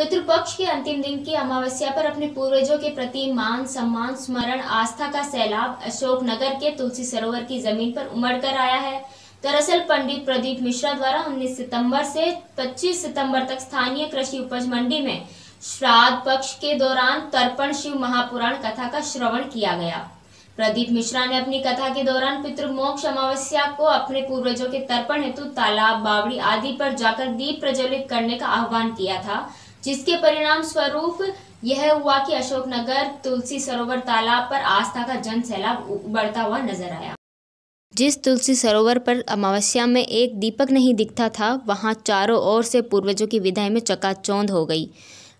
पितृपक्ष के अंतिम दिन की अमावस्या पर अपने पूर्वजों के प्रति मान सम्मान, स्मरण, आस्था का सैलाब अशोक नगर के तुलसी सरोवर की ज़मीन पर उमड़ कर आया है। दरअसल पंडित प्रदीप मिश्रा द्वारा 19 सितंबर से 25 सितंबर तक स्थानीय कृषि उपज मंडी में श्राद्ध पक्ष के दौरान तर्पण शिव महापुराण कथा का श्रवण किया गया। प्रदीप मिश्रा ने अपनी कथा के दौरान पितृमोक्ष अमावस्या को अपने पूर्वजों के तर्पण हेतु तालाब, बावड़ी आदि पर जाकर दीप प्रज्वलित करने का आह्वान किया था। जिसके परिणाम स्वरूप यह हुआ कि अशोकनगर, तुलसी सरोवर तालाब पर आस्था का जन सैलाब उबड़ता हुआ नज़र आया। जिस तुलसी सरोवर पर अमावस्या में एक दीपक नहीं दिखता था, वहाँ चारों ओर से पूर्वजों की विदाई में चकाचौंध हो गई।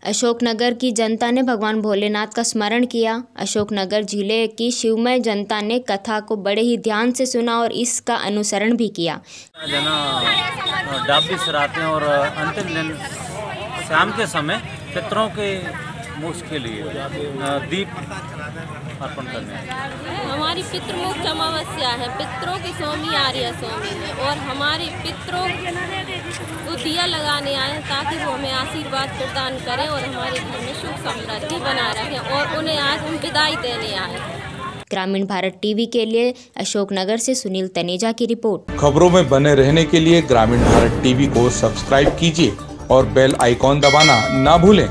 अशोकनगर की जनता ने भगवान भोलेनाथ का स्मरण किया। अशोकनगर ज़िले की शिवमय जनता ने कथा को बड़े ही ध्यान से सुना और इसका अनुसरण भी किया। जन, डाब सराते और अंतिम दिन शाम के समय पितरों के मोक्ष के लिए दीप अर्पण करने हमारी पितृमुख अमावस्या है। पितरों की स्वामी आर्य स्वामी है और हमारे पितरों को दिया लगाने आए हैं ताकि वो हमें आशीर्वाद प्रदान करें और हमारे घर में सुख समृद्धि बना रहे और उन्हें आज हम विदाई देने आए ग्रामीण भारत टीवी के लिए अशोकनगर से सुनील तनेजा की रिपोर्ट। खबरों में बने रहने के लिए ग्रामीण भारत टीवी को सब्सक्राइब कीजिए। और बेल आइकॉन दबाना ना भूलें।